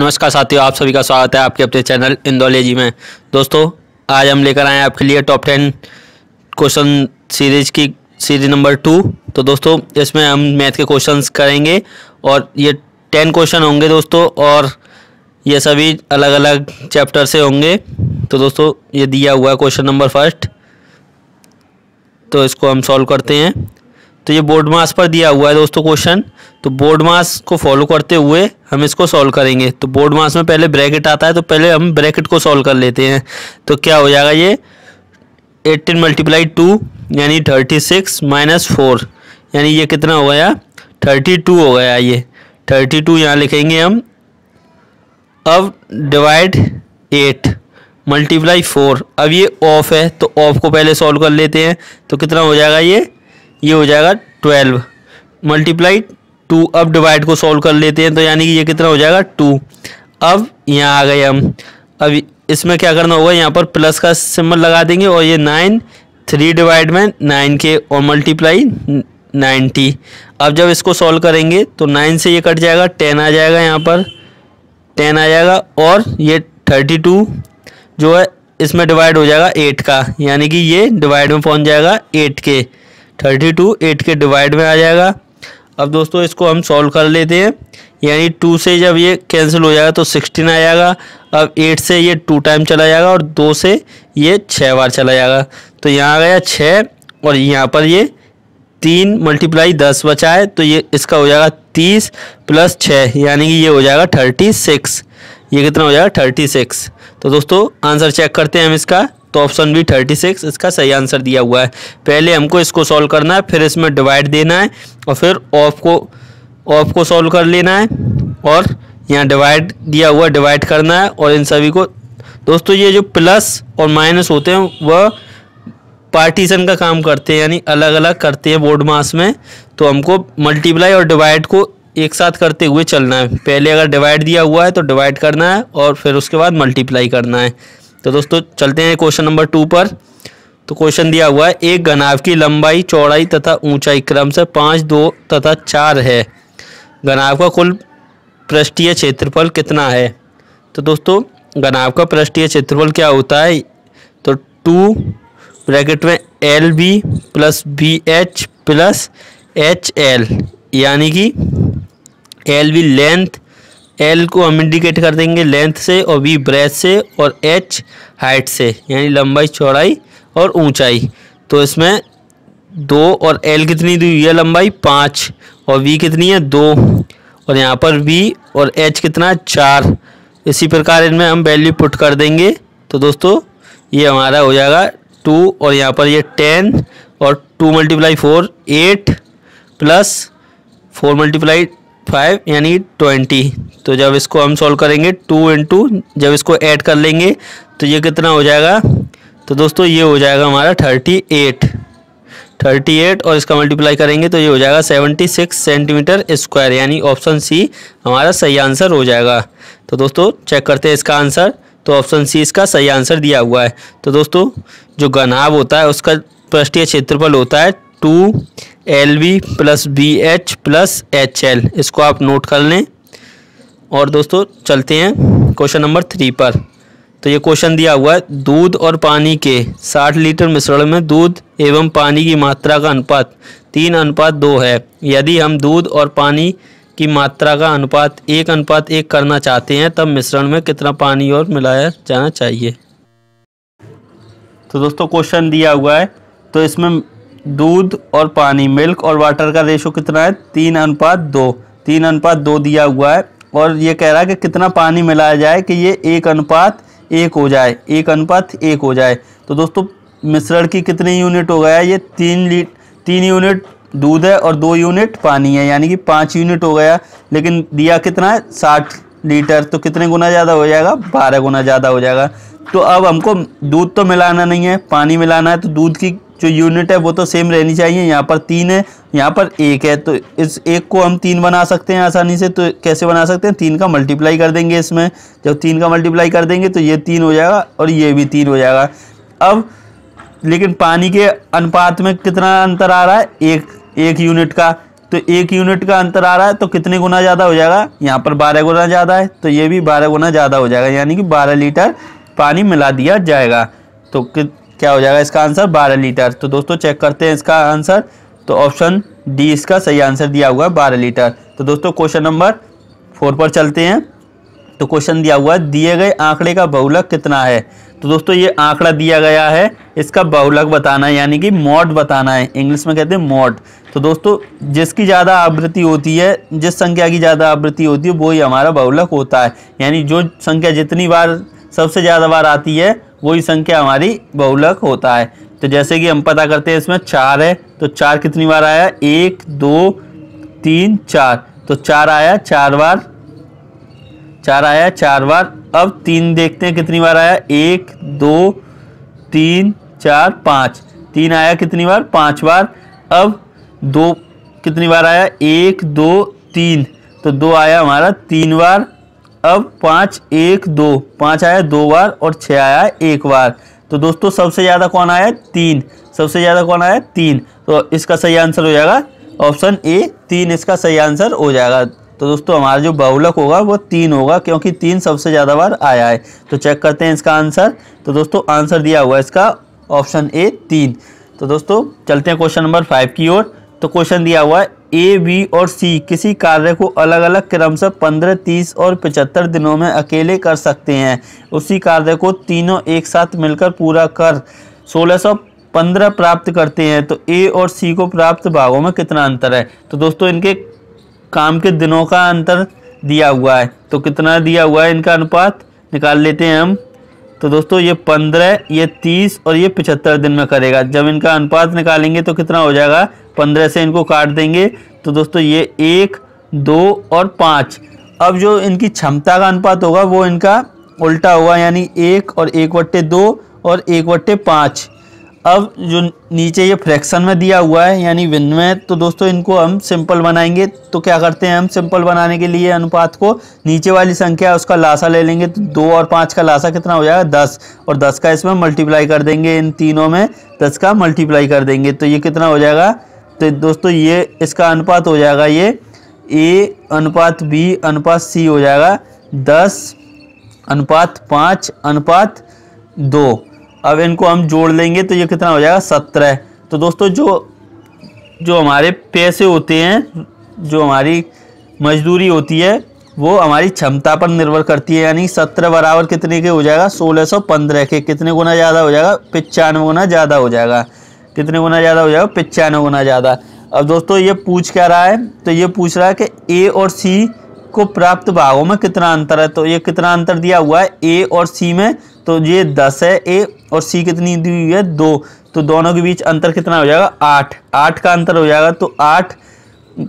नमस्कार साथियों, आप सभी का स्वागत है आपके अपने चैनल इंदौलेजी में। दोस्तों, आज हम लेकर आए हैं आपके लिए टॉप टेन क्वेश्चन सीरीज़ की सीरीज़ नंबर टू तो दोस्तों, इसमें हम मैथ के क्वेश्चंस करेंगे और ये टेन क्वेश्चन होंगे दोस्तों और ये सभी अलग अलग चैप्टर से होंगे। तो दोस्तों, ये दिया हुआ है क्वेश्चन नंबर फ़र्स्ट तो इसको हम सॉल्व करते हैं। तो ये बोर्ड मास पर दिया हुआ है दोस्तों क्वेश्चन तो बोर्ड मास को फॉलो करते हुए हम इसको सॉल्व करेंगे। तो बोर्ड मास में पहले ब्रैकेट आता है तो पहले हम ब्रैकेट को सॉल्व कर लेते हैं। तो क्या हो जाएगा ये? एट्टीन मल्टीप्लाई टू यानी थर्टी सिक्स माइनस फोर यानी ये कितना हो गया? थर्टी टू हो गया ये। थर्टी टू यहाँ लिखेंगे हम। अब डिवाइड एट मल्टीप्लाई फोर अब ये ऑफ़ है तो ऑफ़ को पहले सॉल्व कर लेते हैं। तो कितना हो जाएगा ये? ये हो जाएगा ट्वेल्व। मल्टीप्लाई टू, अब डिवाइड को सॉल्व कर लेते हैं तो यानी कि ये कितना हो जाएगा टू। अब यहाँ आ गए हम। अब इसमें क्या करना होगा, यहाँ पर प्लस का सिंबल लगा देंगे और ये नाइन, थ्री डिवाइड में नाइन के, और मल्टीप्लाई नाइन्टी। अब जब इसको सॉल्व करेंगे तो नाइन से ये कट जाएगा, टेन आ जाएगा यहाँ पर। टेन आ जाएगा और ये थर्टी टू जो है, इसमें डिवाइड हो जाएगा एट का। यानी कि ये डिवाइड में पहुँच जाएगा एट के। थर्टी टू, एट के डिवाइड में आ जाएगा। अब दोस्तों, इसको हम सॉल्व कर लेते हैं। यानी टू से जब ये कैंसिल हो जाएगा तो सिक्सटीन आ जाएगा। अब एट से ये टू टाइम चला जाएगा और दो से ये छः बार चला जाएगा। तो यहाँ आ गया छः और यहाँ पर ये तीन मल्टीप्लाई दस बचा है तो ये इसका हो जाएगा तीस प्लस छः यानी कि ये हो जाएगा थर्टी सिक्स ये कितना हो जाएगा? थर्टी सिक्स तो दोस्तों आंसर चेक करते हैं हम इसका। तो ऑप्शन बी थर्टी सिक्स इसका सही आंसर दिया हुआ है। पहले हमको इसको सॉल्व करना है, फिर इसमें डिवाइड देना है और फिर ऑफ़ को ऑफ़ को सॉल्व कर लेना है और यहाँ डिवाइड दिया हुआ डिवाइड करना है और इन सभी को। दोस्तों, ये जो प्लस और माइनस होते हैं, वह पार्टीशन का काम करते हैं, यानी अलग अलग करते हैं बोर्ड मास में। तो हमको मल्टीप्लाई और डिवाइड को एक साथ करते हुए चलना है। पहले अगर डिवाइड दिया हुआ है तो डिवाइड करना है और फिर उसके बाद मल्टीप्लाई करना है। तो दोस्तों, चलते हैं क्वेश्चन नंबर टू पर। तो क्वेश्चन दिया हुआ है, एक घनाव की लंबाई, चौड़ाई तथा ऊंचाई क्रम से पाँच, दो तथा चार है। घनाव का कुल पृष्ठीय क्षेत्रफल कितना है? तो दोस्तों घनाव का पृष्ठीय क्षेत्रफल क्या होता है? तो टू ब्रैकेट में L B plus B H plus H L, यानी कि एल बी लेंथ एल को हम इंडिकेट कर देंगे लेंथ से और वी ब्रेथ से और एच हाइट से, यानी लंबाई, चौड़ाई और ऊंचाई। तो इसमें दो और एल कितनी दी हुई है लंबाई? पाँच। और वी कितनी है? दो। और यहाँ पर वी और एच कितना? चार। इसी प्रकार इनमें हम वैल्यू पुट कर देंगे। तो दोस्तों, ये हमारा हो जाएगा टू और यहाँ पर ये टेन और two multiply four eight plus four multiply five यानी ट्वेंटी तो जब इसको हम सॉल्व करेंगे टू इंटू जब इसको ऐड कर लेंगे तो ये कितना हो जाएगा? तो दोस्तों, ये हो जाएगा हमारा थर्टी एट थर्टी एट और इसका मल्टीप्लाई करेंगे तो ये हो जाएगा सेवेंटी सिक्स सेंटीमीटर स्क्वायर यानी ऑप्शन सी हमारा सही आंसर हो जाएगा। तो दोस्तों चेक करते हैं इसका आंसर तो ऑप्शन सी इसका सही आंसर दिया हुआ है। तो दोस्तों, जो घनाभ होता है, उसका पृष्ठीय क्षेत्रफल होता है two L V plus B H plus H L. इसको आप नोट कर लें। और दोस्तों, चलते हैं क्वेश्चन नंबर थ्री पर। तो ये क्वेश्चन दिया हुआ है, दूध और पानी के 60 लीटर मिश्रण में दूध एवं पानी की मात्रा का अनुपात। तीन अनुपात दो है। यदि हम दूध और पानी की मात्रा का अनुपात एक अनुपात एक करना चाहते हैं, तब मिश्रण में कितना पानी और मिलाया जाना चाहिए? तो दोस्तों, क्वेश्चन दिया हुआ है तो इसमें दूध और पानी, मिल्क और वाटर का रेशो कितना है? तीन अनुपात दो। तीन अनुपात दो दिया हुआ है और ये कह रहा है कि कितना पानी मिलाया जाए कि ये एक अनुपात एक हो जाए, एक अनुपात एक हो जाए। तो दोस्तों, मिश्रण की कितनी यूनिट हो गया ये तीन लीट तीन यूनिट दूध है और दो यूनिट पानी है, यानी कि पाँच यूनिट हो गया। लेकिन दिया कितना है? साठ लीटर। तो कितने गुना ज़्यादा हो जाएगा? बारह गुना ज़्यादा हो जाएगा। तो अब हमको दूध तो मिलाना नहीं है, पानी मिलाना है तो दूध की जो यूनिट है, वो तो सेम रहनी चाहिए। यहाँ पर तीन है, यहाँ पर एक है। तो इस एक को हम तीन बना सकते हैं आसानी से। तो कैसे बना सकते हैं? तीन का मल्टीप्लाई कर देंगे इसमें। जब तीन का मल्टीप्लाई कर देंगे तो ये तीन हो जाएगा और ये भी तीन हो जाएगा। अब, लेकिन पानी के अनुपात में कितना अंतर आ रहा है? एक एक यूनिट का। तो एक यूनिट का अंतर आ रहा है तो कितने गुना ज़्यादा हो जाएगा? यहाँ पर बारह गुना ज़्यादा है तो ये भी बारह गुना ज़्यादा हो जाएगा। यानी कि बारह लीटर पानी मिला दिया जाएगा। तो क्या हो जाएगा इसका आंसर बारह लीटर। तो दोस्तों चेक करते हैं इसका आंसर। तो ऑप्शन डी इसका सही आंसर दिया हुआ है बारह लीटर। तो दोस्तों क्वेश्चन नंबर फोर पर चलते हैं। तो क्वेश्चन दिया हुआ है, दिए गए आंकड़े का बहुलक कितना है? तो दोस्तों ये आंकड़ा दिया गया है, इसका बहुलक बताना है, यानी कि मॉड बताना है। इंग्लिश में कहते हैं मॉड। तो दोस्तों जिसकी ज़्यादा आवृत्ति होती है, जिस संख्या की ज़्यादा आवृत्ति होती है, वही हमारा बहुलक होता है। यानी जो संख्या जितनी बार, सबसे ज़्यादा बार आती है वही संख्या हमारी बहुलक होता है। तो जैसे कि हम पता करते हैं इसमें चार है तो चार कितनी बार आया? एक, दो, तीन, चार। तो चार आया, चार बार, चार आया, चार बार। अब तीन देखते हैं कितनी बार आया? एक, दो, तीन, चार, पाँच। तीन आया कितनी बार? पाँच बार। अब दो कितनी बार आया? एक, दो, तीन। तो दो आया हमारा तीन बार। अब पाँच, एक, दो। पाँच आया दो बार और छः आया एक बार। तो दोस्तों, सबसे ज़्यादा कौन आया? तीन। सबसे ज़्यादा कौन आया? तीन। तो इसका सही आंसर हो जाएगा ऑप्शन ए, तीन। इसका सही आंसर हो जाएगा। तो दोस्तों, हमारा जो बहुलक होगा, वो तीन होगा, क्योंकि तीन सबसे ज़्यादा बार आया है। तो चेक करते हैं इसका आंसर। तो दोस्तों, आंसर दिया हुआ है इसका ऑप्शन ए, तीन। तो दोस्तों, चलते हैं क्वेश्चन नंबर फाइव की ओर। तो क्वेश्चन दिया हुआ है ए बी और सी किसी कार्य को अलग अलग क्रम से पंद्रह, तीस और पचहत्तर दिनों में अकेले कर सकते हैं। उसी कार्य को तीनों एक साथ मिलकर पूरा कर। सोलह सौ पंद्रह प्राप्त करते हैं तो ए और सी को प्राप्त भागों में कितना अंतर है? तो दोस्तों, इनके काम के दिनों का अंतर दिया हुआ है। तो कितना दिया हुआ है इनका अनुपात? निकाल लेते हैं हम। तो दोस्तों, ये पंद्रह, ये तीस और ये पिछहत्तर दिन में करेगा। जब इनका अनुपात निकालेंगे तो कितना हो जाएगा? पंद्रह से इनको काट देंगे। तो दोस्तों, ये एक, दो और पाँच। अब जो इनकी क्षमता का अनुपात होगा, वो इनका उल्टा होगा, यानी एक और एक वट्टे दो और एक वट्टे पाँच। अब जो नीचे ये फ्रैक्शन में दिया हुआ है, यानी विन में तो दोस्तों इनको हम सिंपल बनाएँगे। तो क्या करते हैं हम सिंपल बनाने के लिए अनुपात को? नीचे वाली संख्या, उसका लासा ले लेंगे। तो दो और पाँच का लासा कितना हो जाएगा? दस। और दस का इसमें मल्टीप्लाई कर देंगे। इन तीनों में दस का मल्टीप्लाई कर देंगे। तो ये कितना हो जाएगा? तो दोस्तों ये इसका अनुपात हो जाएगा ये। ए अनुपात बी अनुपात सी हो जाएगा। दस अनुपात पाँच अनुपात दो। अब इनको हम जोड़ लेंगे तो ये कितना हो जाएगा? सत्रह। तो दोस्तों, जो जो हमारे पैसे होते हैं, जो हमारी मजदूरी होती है, वो हमारी क्षमता पर निर्भर करती है। यानी सत्रह बराबर कितने के हो जाएगा? सोलह सौ पंद्रह के। कितने गुना ज़्यादा हो जाएगा? पचानवे गुना ज़्यादा हो जाएगा। कितने गुना ज़्यादा हो जाएगा? पचानवे गुना ज़्यादा। अब दोस्तों, ये पूछ क्या रहा है? तो ये पूछ रहा है कि ए और सी को प्राप्त भागों में कितना अंतर है? तो ये कितना अंतर दिया हुआ है? ए और सी में तो ये दस है, ए और सी कितनी दी हुई है? दो। तो दोनों के बीच अंतर कितना हो जाएगा? आठ। आठ का अंतर हो जाएगा तो आठ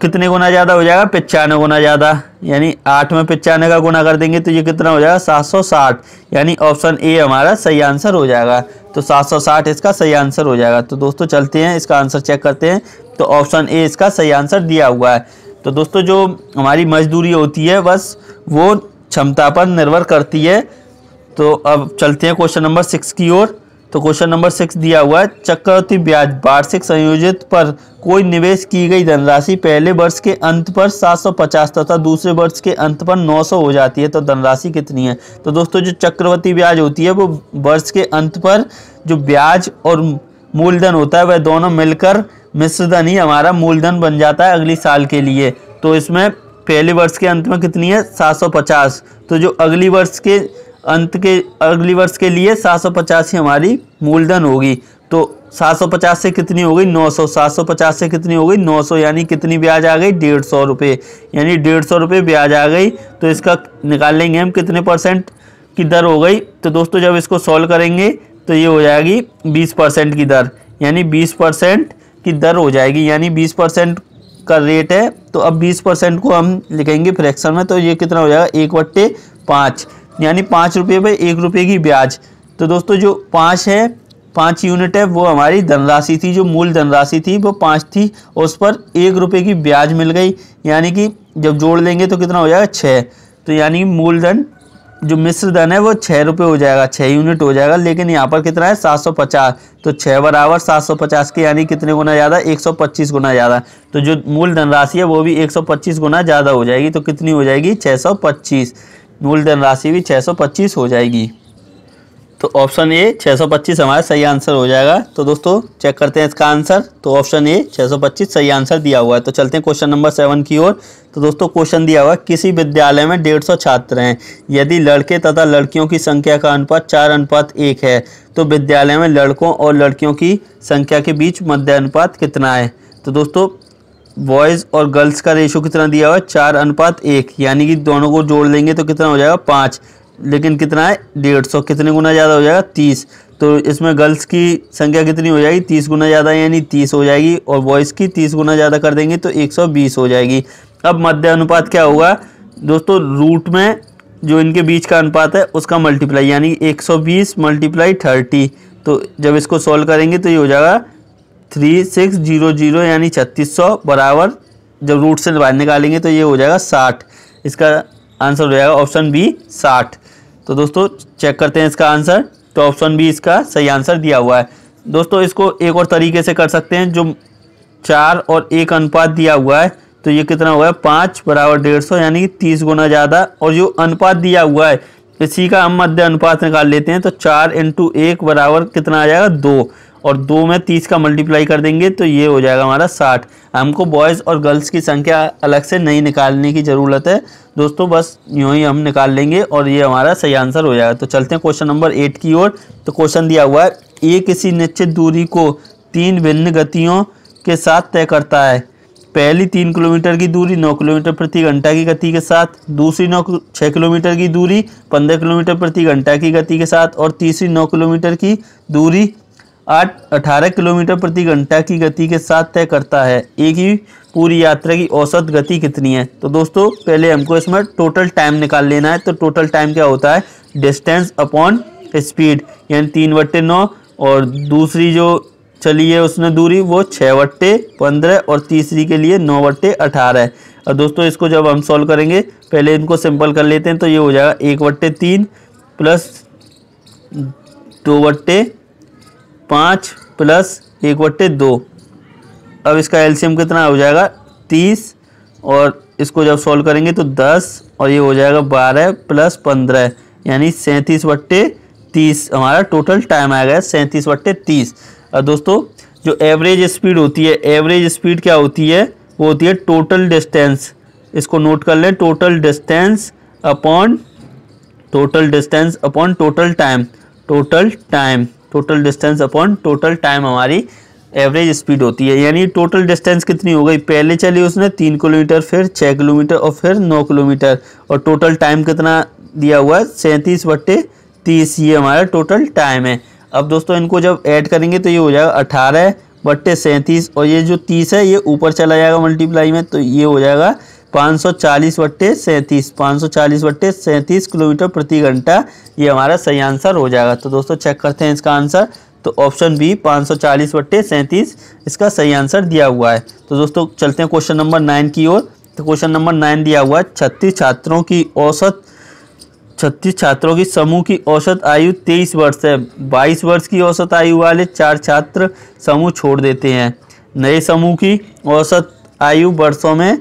कितने गुना ज़्यादा हो जाएगा? पचानवे गुना ज़्यादा। यानी आठ में पचानवे का गुना कर देंगे तो ये कितना हो जाएगा? सात सौ साठ। यानी ऑप्शन ए हमारा सही आंसर हो जाएगा। तो सात सौ साठ इसका सही आंसर हो जाएगा। तो दोस्तों चलते हैं, इसका आंसर चेक करते हैं। तो ऑप्शन ए इसका सही आंसर दिया हुआ है। तो दोस्तों जो हमारी मजदूरी होती है, बस वो क्षमता पर निर्भर करती है। तो अब चलते हैं क्वेश्चन नंबर सिक्स की ओर। तो क्वेश्चन नंबर सिक्स दिया हुआ है, चक्रवर्ती ब्याज वार्षिक संयोजित पर कोई निवेश की गई धनराशि पहले वर्ष के अंत पर 750 तथा दूसरे वर्ष के अंत पर 900 हो जाती है तो धनराशि कितनी है? तो दोस्तों, जो चक्रवर्ती ब्याज होती है, वो वर्ष के अंत पर जो ब्याज और मूलधन होता है, वह दोनों मिलकर मिश्रधन ही हमारा मूलधन बन जाता है अगली साल के लिए। तो इसमें पहले वर्ष के अंत में कितनी है? 750 तो जो अगली वर्ष के अंत के, अगली वर्ष के लिए सात सौ पचासी हमारी मूलधन होगी। तो 750 से कितनी हो गई? 900 750 से कितनी हो गई? 900 यानी कितनी ब्याज आ गई? डेढ़ सौ रुपये। यानी डेढ़ सौ रुपये ब्याज आ गई। तो इसका निकाल लेंगे हम कितने परसेंट की दर हो गई? तो दोस्तों, जब इसको सॉल्व करेंगे तो ये हो जाएगी 20 परसेंट की दर। यानी 20 परसेंट की दर हो जाएगी। यानी 20 परसेंट का रेट है। तो अब 20 परसेंट को हम लिखेंगे फ्रैक्शन में। तो ये कितना हो जाएगा? एक बट्टे पाँच। यानी पाँच रुपये पर एक रुपये की ब्याज। तो दोस्तों जो पाँच है, पाँच यूनिट है, वो हमारी धनराशि थी, जो मूल धनराशि थी, वो पाँच थी, उस पर एक रुपये की ब्याज मिल गई। यानी कि जब जोड़ लेंगे तो कितना हो जाएगा? छः तो यानी मूलधन जो मिश्र धन है, वो छः रुपये हो जाएगा छः यूनिट हो जाएगा, लेकिन यहाँ पर कितना है? सात सौ पचास। तो छः बराबर सात सौ पचास के, यानी कितने गुना ज़्यादा? एक सौ पच्चीस गुना ज़्यादा। तो जो मूल धनराशि है, वो भी एक सौ पच्चीस गुना ज़्यादा हो जाएगी तो कितनी हो जाएगी? छः सौ पच्चीस। मूल भी छः सौ पच्चीस हो जाएगी। तो ऑप्शन ए 625 हमारा सही आंसर हो जाएगा। तो दोस्तों चेक करते हैं इसका आंसर तो ऑप्शन ए 625 सही आंसर दिया हुआ है। तो चलते हैं क्वेश्चन नंबर सेवन की ओर। तो दोस्तों क्वेश्चन दिया हुआ है, किसी विद्यालय में डेढ़ सौ छात्र हैं। यदि लड़के तथा लड़कियों की संख्या का अनुपात चार, अनुपात एक है तो विद्यालय में लड़कों और लड़कियों की संख्या के बीच मध्य अनुपात कितना है? तो दोस्तों बॉयज़ और गर्ल्स का रेशो कितना दिया हुआ है? चार अनुपात एक। यानी कि दोनों को जोड़ लेंगे तो कितना हो जाएगा? पाँच। लेकिन कितना है? डेढ़ सौ। कितने गुना ज़्यादा हो जाएगा? तीस। तो इसमें गर्ल्स की संख्या कितनी हो जाएगी? तीस गुना ज़्यादा यानी तीस हो जाएगी और बॉयज़ की तीस गुना ज़्यादा कर देंगे तो एक सौ बीस हो जाएगी। अब मध्य अनुपात क्या होगा? दोस्तों रूट में जो इनके बीच का अनुपात है, उसका मल्टीप्लाई यानी एक सौ बीस मल्टीप्लाई थर्टी तो जब इसको सॉल्व करेंगे तो ये हो जाएगा थ्री सिक्स ज़ीरो ज़ीरो यानी छत्तीस सौ बराबर जब रूट से बाहर निकालेंगे तो ये हो जाएगा साठ। इसका आंसर हो जाएगा ऑप्शन बी साठ। तो दोस्तों चेक करते हैं इसका आंसर तो ऑप्शन बी इसका सही आंसर दिया हुआ है। दोस्तों, इसको एक और तरीके से कर सकते हैं, जो चार और एक अनुपात दिया हुआ है। तो ये कितना हुआ है? पाँच बराबर डेढ़ सौ, यानी कि तीस गुना ज़्यादा। और जो अनुपात दिया हुआ है, इसी का हम मध्य अनुपात निकाल लेते हैं तो चार इंटू एक बराबर कितना आ जाएगा? दो। और दो में तीस का मल्टीप्लाई कर देंगे तो ये हो जाएगा हमारा साठ। हमको बॉयज़ और गर्ल्स की संख्या अलग से नहीं निकालने की ज़रूरत है। दोस्तों, बस यूँ ही हम निकाल लेंगे और ये हमारा सही आंसर हो जाएगा। तो चलते हैं क्वेश्चन नंबर एट की ओर। तो क्वेश्चन दिया हुआ है, ए किसी निश्चित दूरी को तीन भिन्न गतियों के साथ तय करता है? पहली तीन किलोमीटर की दूरी, नौ किलोमीटर प्रति घंटा की गति के साथ। दूसरी नौ छः किलोमीटर की दूरी, पंद्रह किलोमीटर प्रति घंटा की गति के साथ। और तीसरी नौ किलोमीटर की दूरी आठ अठारह किलोमीटर प्रति घंटा की गति के साथ तय करता है। एक ही पूरी यात्रा की औसत गति कितनी है? तो दोस्तों, पहले हमको इसमें टोटल टाइम निकाल लेना है। तो टोटल टाइम क्या होता है? डिस्टेंस अपॉन स्पीड यानी तीन बट्टे नौ और दूसरी जो चली है उसने दूरी, वो छः बट्टे पंद्रह और तीसरी के लिए नौ बट्टे अठारह और दोस्तों, इसको जब हम सॉल्व करेंगे, पहले इनको सिंपल कर लेते हैं तो ये हो जाएगा एक बट्टे तीन प्लस दो बट्टे पाँच प्लस एक बट्टे दो। अब इसका एल्शियम कितना हो जाएगा? तीस। और इसको जब सॉल्व करेंगे तो दस, और ये हो जाएगा बारह प्लस पंद्रह, यानी सैंतीस बट्टे तीस। हमारा टोटल टाइम आएगा सैंतीस बट्टे तीस। और दोस्तों, जो एवरेज स्पीड होती है, एवरेज स्पीड क्या होती है? वो होती है टोटल डिस्टेंस। इसको नोट कर लें, total distance upon, total distance upon total time total time. Total distance upon total time हमारी एवरेज स्पीड होती है। यानी टोटल डिस्टेंस कितनी हो गई? पहले चली उसने तीन किलोमीटर, फिर छः किलोमीटर और फिर नौ किलोमीटर। और टोटल टाइम कितना दिया हुआ है? सैंतीस बट्टे तीस। ये हमारा टोटल टाइम है। अब दोस्तों इनको जब ऐड करेंगे तो ये हो जाएगा अठारह बट्टे सैंतीस। और ये जो तीस है, ये ऊपर चला जाएगा मल्टीप्लाई में तो ये हो जाएगा पाँच सौ चालीस बट्टे सैंतीस, पाँच सौ चालीस बट्टे सैंतीस किलोमीटर प्रति घंटा। ये हमारा सही आंसर हो जाएगा। तो दोस्तों चेक करते हैं इसका आंसर। तो ऑप्शन बी पाँच सौ चालीस बट्टे सैंतीस, इसका सही आंसर दिया हुआ है। तो दोस्तों, चलते हैं क्वेश्चन नंबर नाइन की ओर। तो क्वेश्चन नंबर नाइन दिया हुआ है, छत्तीस छात्रों की औसत, छत्तीस छात्रों की समूह की औसत आयु तेईस वर्ष है। बाईस वर्ष की औसत आयु वाले चार छात्र समूह छोड़ देते हैं। नए समूह की औसत आयु वर्षों में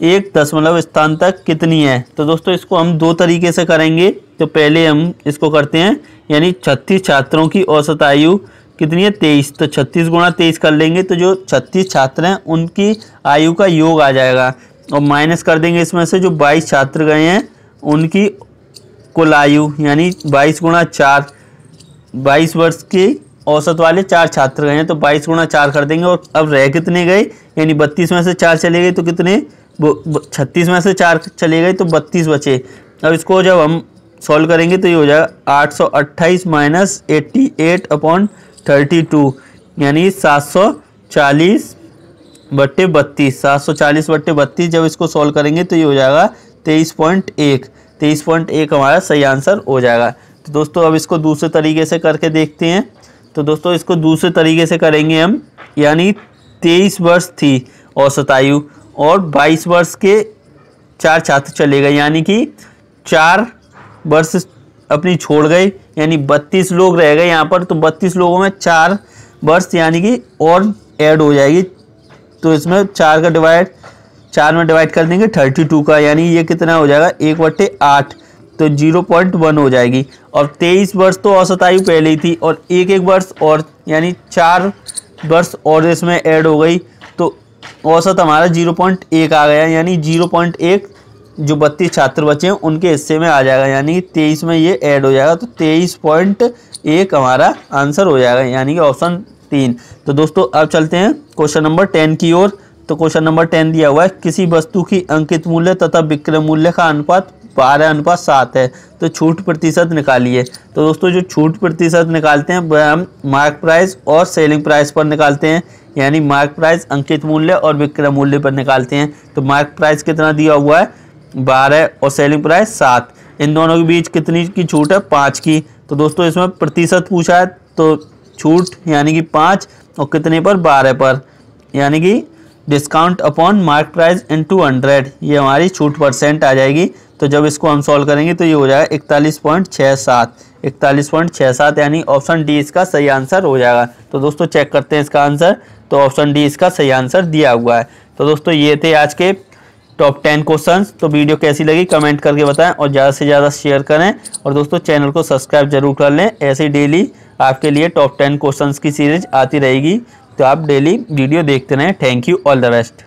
एक दशमलव स्थान तक कितनी है? तो दोस्तों, इसको हम दो तरीके से करेंगे। तो पहले हम इसको करते हैं, यानी छत्तीस छात्रों की औसत आयु कितनी है? तेईस। तो छत्तीस गुणा तेईस कर लेंगे तो जो छत्तीस छात्र हैं, उनकी आयु का योग आ जाएगा। और माइनस कर देंगे इसमें से जो बाईस छात्र गए हैं, उनकी कुल आयु, यानी बाईस गुणा चार, बाईस वर्ष की औसत वाले चार छात्र गए हैं तो बाईस गुणा चार कर देंगे, और अब रह कितने गए? यानी बत्तीस में से चार चले गए तो कितने? छत्तीस में से चार चले गए तो बत्तीस बचे। अब इसको जब हम सॉल्व करेंगे तो ये हो जाएगा आठ सौ अट्ठाईस minus eighty eight upon thirty two, यानी सात सौ चालीस बट्टे बत्तीस। सात सौ चालीस बट्टे बत्तीस जब इसको सॉल्व करेंगे तो ये हो जाएगा तेईस पॉइंट एक। तेईस पॉइंट एक हमारा सही आंसर हो जाएगा। तो दोस्तों, अब इसको दूसरे तरीके से करके देखते हैं। तो दोस्तों, इसको दूसरे तरीके से करेंगे हम, यानी तेईस वर्ष थी औसत आयु और 22 वर्ष के चार छात्र चले गए, यानी कि चार वर्ष अपनी छोड़ गए, यानी बत्तीस लोग रह गए यहाँ पर तो बत्तीस लोगों में चार वर्ष, यानी कि और ऐड हो जाएगी। तो इसमें चार का डिवाइड चार में डिवाइड कर देंगे थर्टी टू का, यानी ये कितना हो जाएगा, एक बट्टे आठ। तो ज़ीरो पॉइंट वन हो जाएगी। और तेईस वर्ष तो औसत आयु पहले ही थी और एक एक वर्ष और, यानी चार वर्ष और इसमें ऐड हो गई। तो औसत हमारा ज़ीरो पॉइंट एक आ गया, यानी ज़ीरो पॉइंट एक जो बत्तीस छात्र बचे हैं, उनके हिस्से में आ जाएगा, यानी कि तेईस में ये ऐड हो जाएगा। तो तेईस पॉइंट एक हमारा आंसर हो जाएगा, यानी कि ऑप्शन तीन। तो दोस्तों, अब चलते हैं क्वेश्चन नंबर टेन की ओर। तो क्वेश्चन नंबर टेन दिया हुआ है, किसी वस्तु की अंकित मूल्य तथा विक्रय मूल्य का अनुपात बारह अनुपात सात है तो छूट प्रतिशत निकालिए। तो दोस्तों, जो छूट प्रतिशत निकालते हैं, वह हम मार्क प्राइस और सेलिंग प्राइस पर निकालते हैं, यानी मार्क प्राइस अंकित मूल्य और विक्रय मूल्य पर निकालते हैं। तो मार्क प्राइस कितना दिया हुआ है? बारह और सेलिंग प्राइस सात। इन दोनों के बीच कितनी की छूट है? पाँच की। तो दोस्तों, इसमें प्रतिशत पूछा है तो छूट यानी कि पाँच और कितने पर? बारह पर। यानी कि discount upon mark price into hundred ये हमारी छूट परसेंट आ जाएगी। तो जब इसको हम सॉल्व करेंगे तो ये हो जाएगा इकतालीस पॉइंट छः सात। इकतालीस पॉइंट छः सात यानी ऑप्शन डी इसका सही आंसर हो जाएगा। तो दोस्तों चेक करते हैं इसका आंसर तो ऑप्शन डी इसका सही आंसर दिया हुआ है। तो दोस्तों ये थे आज के टॉप टेन क्वेश्चन तो वीडियो कैसी लगी कमेंट करके बताएँ और ज़्यादा से ज़्यादा शेयर करें। और दोस्तों चैनल को सब्सक्राइब ज़रूर कर लें। ऐसे डेली आपके लिए टॉप टेन क्वेश्चंस की सीरीज़ आती रहेगी। तो आप डेली वीडियो देखते रहें। Thank you all the best